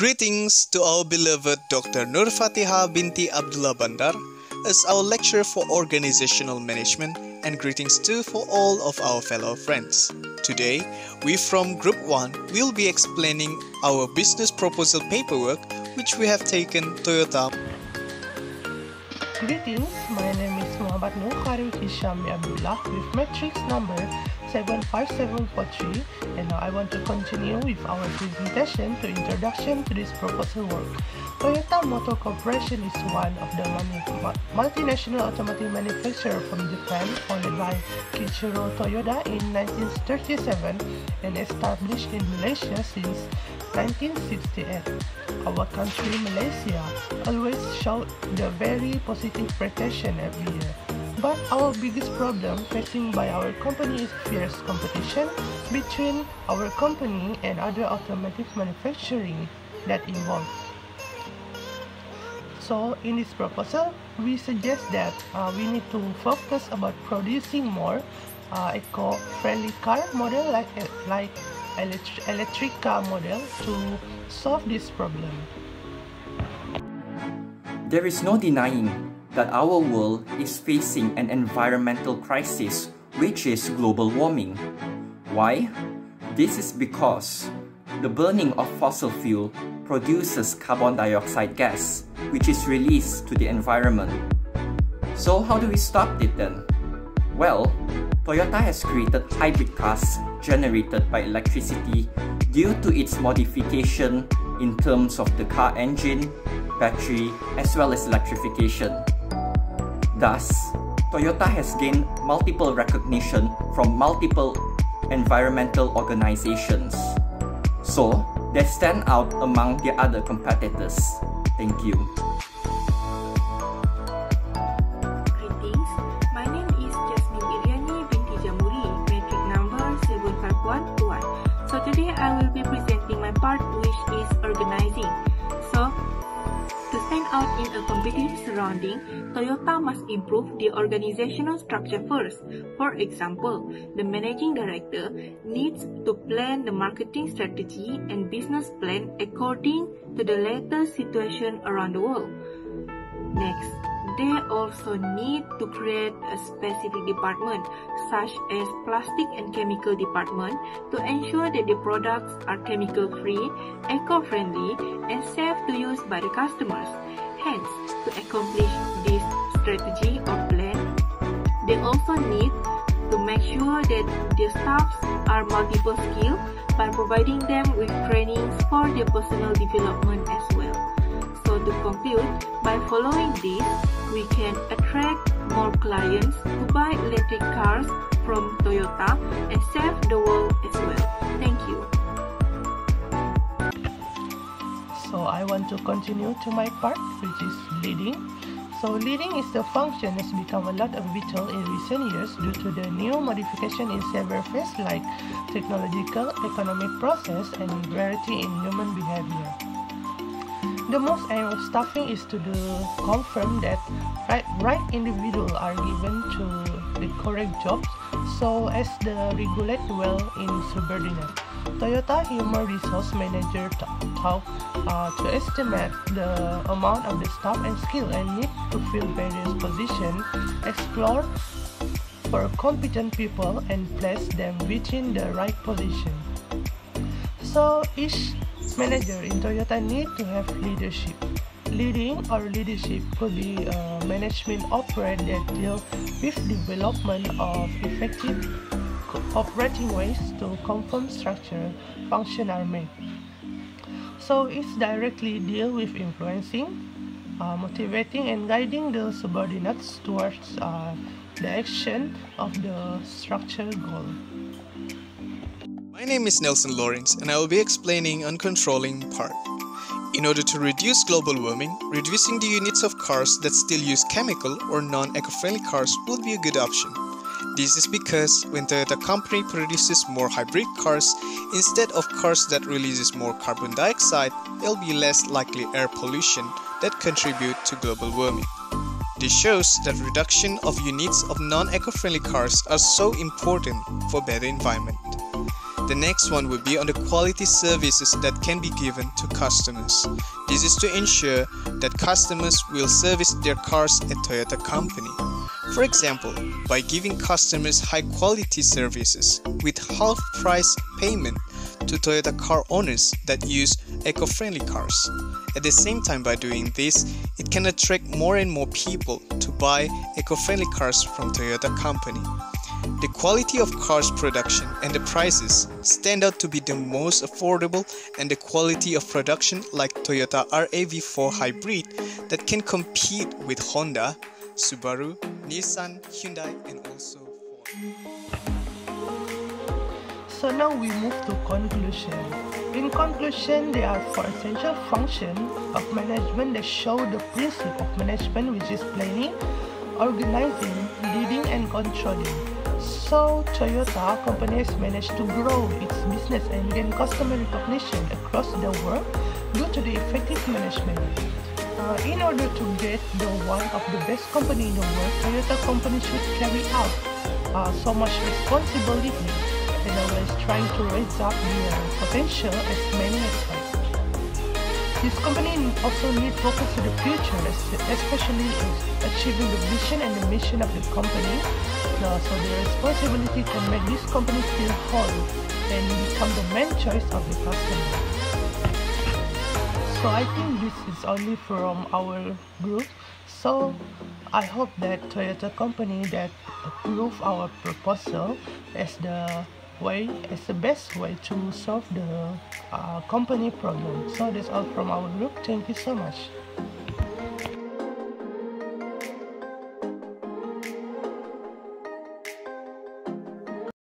Greetings to our beloved Dr. Nur Fatiha binti Abdullah Bandar as our lecturer for organizational management and greetings too for all of our fellow friends. Today, we from Group 1 will be explaining our business proposal paperwork which we have taken Toyota. Greetings, my name is Muhammad Nur Khairul Hisham Abdullah with matrix number 75743 and now I want to continue with our presentation to introduction to this proposal work. Toyota Motor Corporation is one of the multinational automotive manufacturer from Japan founded by Kiichiro Toyoda in 1937 and established in Malaysia since 1968. Our country, Malaysia, always showed the very positive reputation every year. But our biggest problem facing by our company is fierce competition between our company and other automotive manufacturing that involved. So in this proposal, we suggest that uh, we need to focus about producing more uh, eco-friendly car model like like electric, electric car model to solve this problem. There is no denying that our world is facing an environmental crisis which is global warming. Why? This is because the burning of fossil fuel produces carbon dioxide gas which is released to the environment. So how do we stop it then? Well, Toyota has created hybrid cars generated by electricity due to its modification in terms of the car engine, battery, as well as electrification. Thus, Toyota has gained multiple recognition from multiple environmental organizations. So, they stand out among the other competitors. Thank you. Greetings, my name is Jasmine Iriani binti Jamuri, metric number 75121. So today I will be presenting my part which is organizing. A competitive surrounding, Toyota must improve the organizational structure first. For example, the managing director needs to plan the marketing strategy and business plan according to the latest situation around the world. Next, they also need to create a specific department such as plastic and chemical department to ensure that the products are chemical free, eco-friendly and safe to use by the customers. Hence, to accomplish this strategy or plan, they also need to make sure that their staffs are multiple skilled by providing them with trainings for their personal development as well. So to conclude, by following this, we can attract more clients to buy electric cars from Toyota and save the world as well. Thank you. So I want to continue to my part, which is leading. So leading is the function has become a lot of vital in recent years due to the new modification in several fields like technological, economic process, and variety in human behavior. The most aim of staffing is to do, confirm that right, right individuals are given to correct jobs so as the regulate well in subordinate. Toyota Human Resource Manager talk uh, to estimate the amount of the staff and skill and need to fill various positions, explore for competent people and place them within the right position. So each manager in Toyota need to have leadership. Leading or leadership could be a management operate that deal with development of effective operating ways to confirm structure function are made. So it's directly deal with influencing, uh, motivating and guiding the subordinates towards uh, the action of the structure goal. My name is Nelson Lawrence and I will be explaining on controlling part. In order to reduce global warming, reducing the units of cars that still use chemical or non-eco-friendly cars would be a good option. This is because when Toyota company produces more hybrid cars instead of cars that releases more carbon dioxide, there'll be less likely air pollution that contribute to global warming. This shows that reduction of units of non-eco-friendly cars are so important for better environment. The next one would be on the quality services that can be given to customers. This is to ensure that customers will service their cars at Toyota company. For example, by giving customers high quality services with half price payment to Toyota car owners that use eco friendly cars. At the same time, by doing this, it can attract more and more people to buy eco friendly cars from Toyota Company. The quality of cars production and the prices stand out to be the most affordable and the quality of production like Toyota RAV4 Hybrid that can compete with Honda, Subaru, Nissan, Hyundai and also Ford. So now we move to conclusion. In conclusion, there are four essential functions of management that show the principle of management which is planning, organizing, leading and controlling. So Toyota company has managed to grow its business and gain customer recognition across the world due to the effective management. Uh, in order to get the one of the best company in the world, Toyota company should carry out uh, so much responsibility and always trying to raise up their potential as many as possible. This company also needs focus to the future, especially in achieving the vision and the mission of the company. So the responsibility to make this company feel whole and become the main choice of the customer. So I think this is only from our group. So I hope that Toyota company that approve our proposal as the way is the best way to solve the uh, company problem. So that's all from our group. Thank you so much